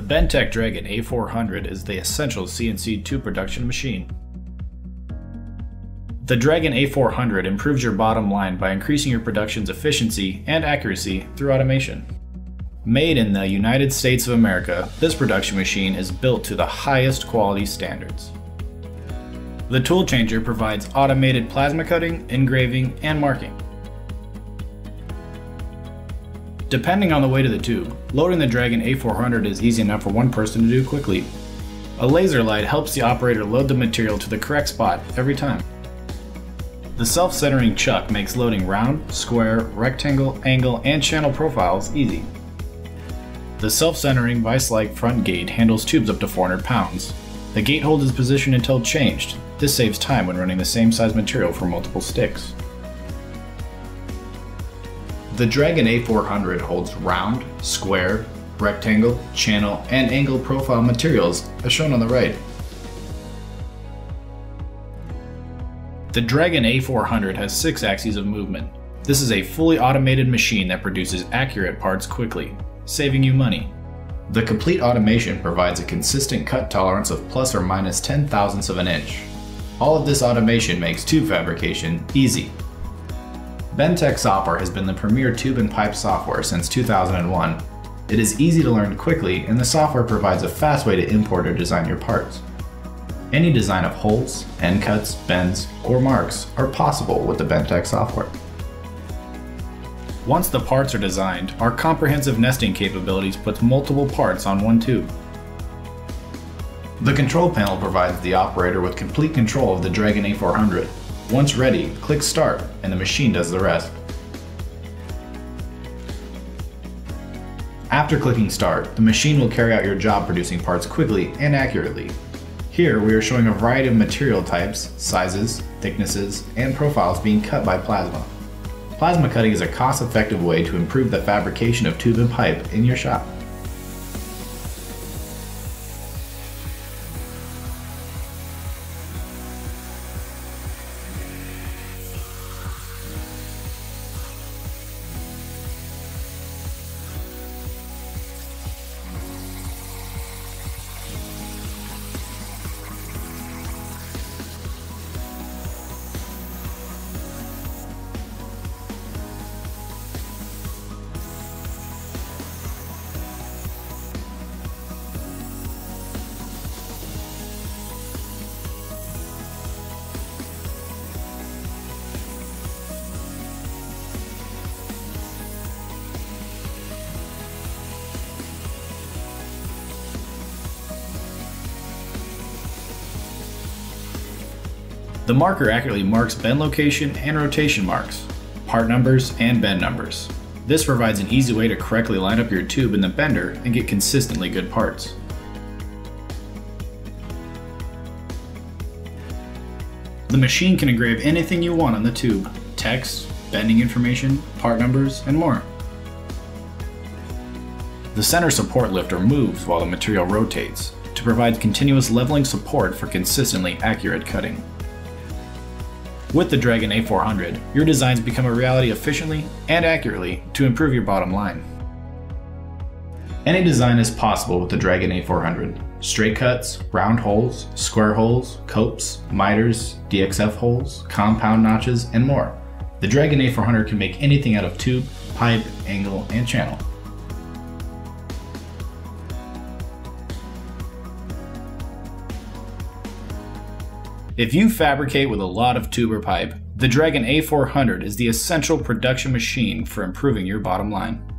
The Bend-Tech Dragon A400 is the essential CNC tube production machine. The Dragon A400 improves your bottom line by increasing your production's efficiency and accuracy through automation. Made in the United States of America, this production machine is built to the highest quality standards. The tool changer provides automated plasma cutting, engraving, and marking. Depending on the weight of the tube, loading the Dragon A400 is easy enough for one person to do quickly. A laser light helps the operator load the material to the correct spot every time. The self-centering chuck makes loading round, square, rectangle, angle, and channel profiles easy. The self-centering vice-like front gate handles tubes up to 400 pounds. The gate holds its position until changed. This saves time when running the same size material for multiple sticks. The Dragon A400 holds round, square, rectangle, channel, and angle profile materials as shown on the right. The Dragon A400 has six axes of movement. This is a fully automated machine that produces accurate parts quickly, saving you money. The complete automation provides a consistent cut tolerance of plus or minus 10 thousandths of an inch. All of this automation makes tube fabrication easy. Bend-Tech software has been the premier tube and pipe software since 2001. It is easy to learn quickly, and the software provides a fast way to import or design your parts. Any design of holes, end cuts, bends, or marks are possible with the Bend-Tech software. Once the parts are designed, our comprehensive nesting capabilities puts multiple parts on one tube. The control panel provides the operator with complete control of the Dragon A400 once ready, click Start, and the machine does the rest. After clicking Start, the machine will carry out your job producing parts quickly and accurately. Here we are showing a variety of material types, sizes, thicknesses, and profiles being cut by plasma. Plasma cutting is a cost-effective way to improve the fabrication of tube and pipe in your shop. The marker accurately marks bend location and rotation marks, part numbers, and bend numbers. This provides an easy way to correctly line up your tube in the bender and get consistently good parts. The machine can engrave anything you want on the tube, text, bending information, part numbers, and more. The center support lifter moves while the material rotates to provide continuous leveling support for consistently accurate cutting. With the Dragon A400, your designs become a reality efficiently and accurately to improve your bottom line. Any design is possible with the Dragon A400. Straight cuts, round holes, square holes, copes, miters, DXF holes, compound notches, and more. The Dragon A400 can make anything out of tube, pipe, angle, and channel. If you fabricate with a lot of tuber pipe, the Dragon A400 is the essential production machine for improving your bottom line.